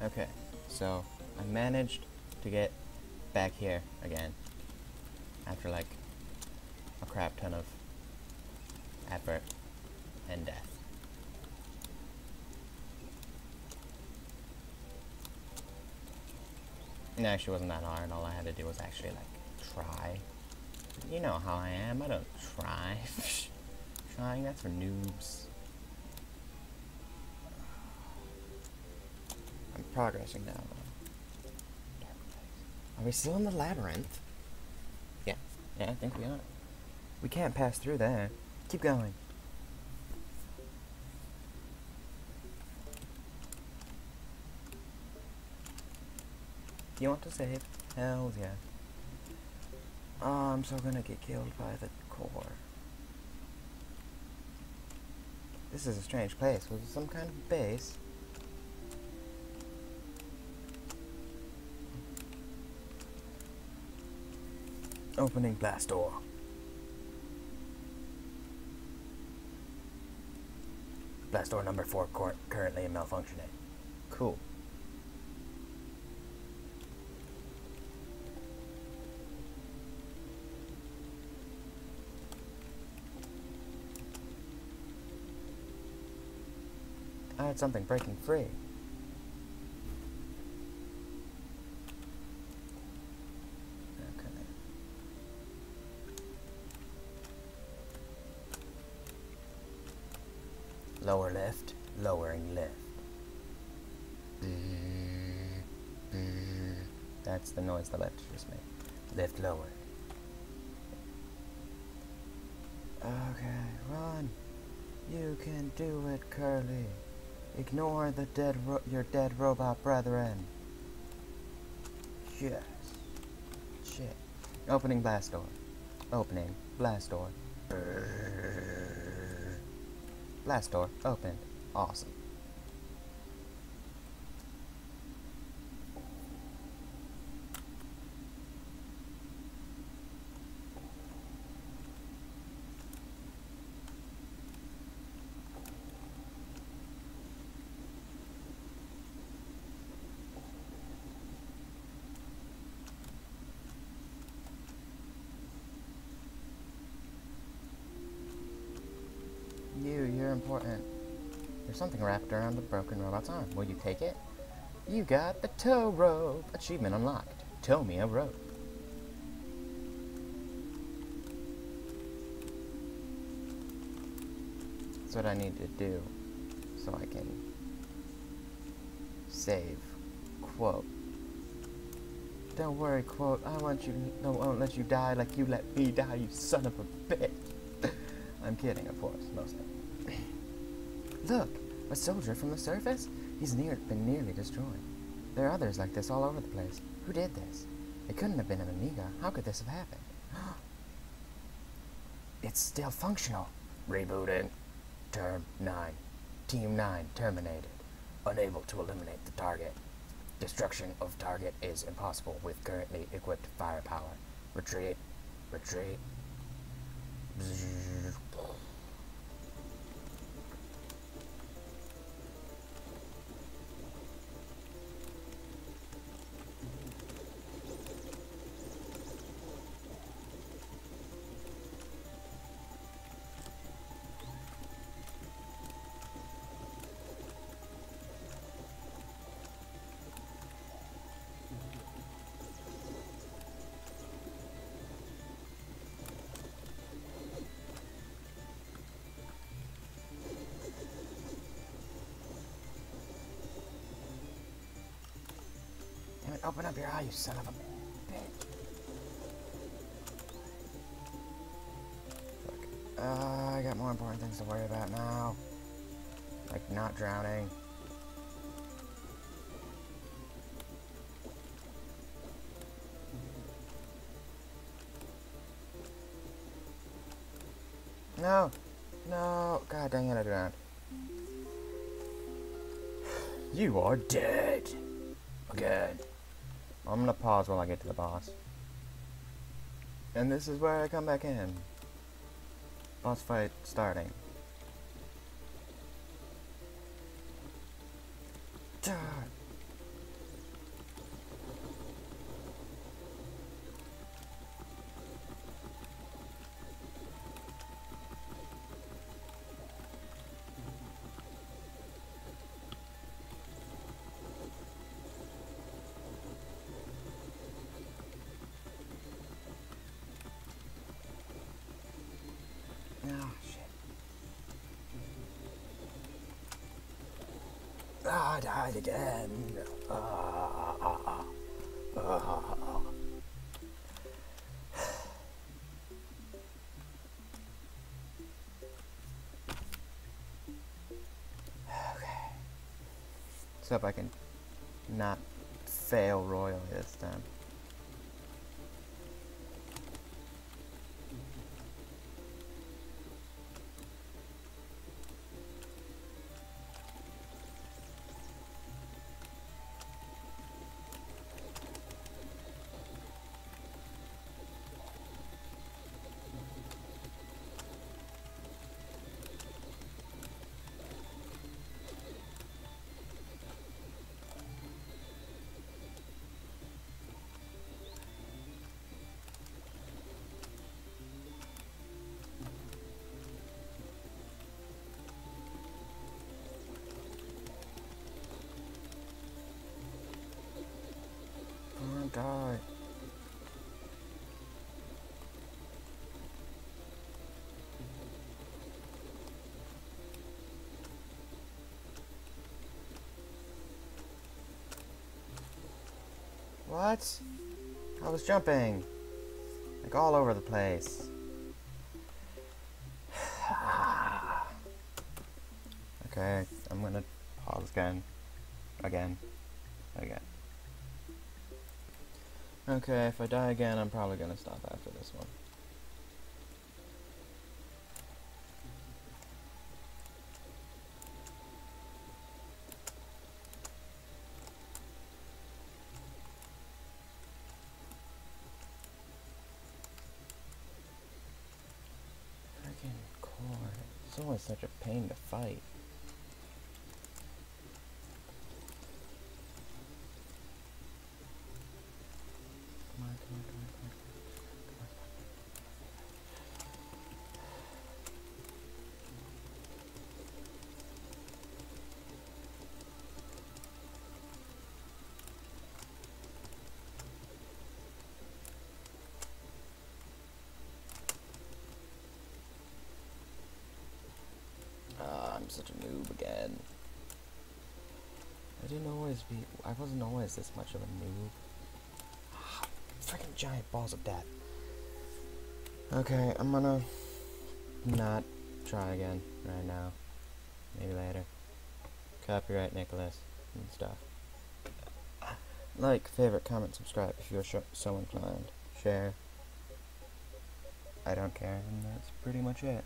Okay, so I managed to get back here again after like a crap ton of effort and death. It actually wasn't that hard. All I had to do was actually like try. You know how I am. I don't try. Trying that's for noobs. I'm progressing now. Are we still in the labyrinth? Yeah. Yeah, I think we are. We can't pass through there. Keep going. Do You want to save? Hells yeah. Oh, I'm so gonna get killed by the core. This is a strange place. Was it some kind of base? Opening blast door. Blast door number four currently malfunctioning. Cool. I had something breaking free. Lower lift, lowering lift. That's the noise the lift just made. Lift lower. Okay, run. You can do it, Curly. Ignore the dead your dead robot brethren. Yes. Shit. Opening blast door. Opening blast door. Blast door opened. Awesome. You, you're important. There's something wrapped around the broken robot's arm. Will you take it? You got the tow rope. Achievement unlocked. Tow me a rope. That's what I need to do so I can save. Quote. Don't worry, quote. I want you. I won't let you die like you let me die, you son of a bitch. I'm kidding, of course, mostly. Look, a soldier from the surface? He's near been nearly destroyed. There are others like this all over the place. Who did this? It couldn't have been a Mimiga. How could this have happened? it's still functional. Rebooted. Term 9. Team 9 terminated. Unable to eliminate the target. Destruction of target is impossible with currently equipped firepower. Retreat. Retreat. えー、It, open up your eye, you son of a bitch. Uh, I got more important things to worry about now. Like not drowning. No! No! God dang it, I drowned. You are dead! I'm gonna pause while I get to the boss. And this is where I come back in. Boss fight starting. Duh. I died again. Ah, ah, ah, ah. okay. So if I can not fail royally this time. What? I was jumping. Like all over the place. okay, I'm gonna pause again. Again. Again. Okay, if I die again, I'm probably gonna stop after this one. Freaking Core. It's always such a pain to fight. Come on, come on, come on, come on. Come on, come on. Ah, I'm such a noob again. I didn't always be. I wasn't always this much of a noob. Freaking giant balls of death. Okay, I'm gonna not try again right now. Maybe later. Copyright Nicalis and stuff. Like, favorite, comment, subscribe if you're so inclined. Share. I don't care, and that's pretty much it.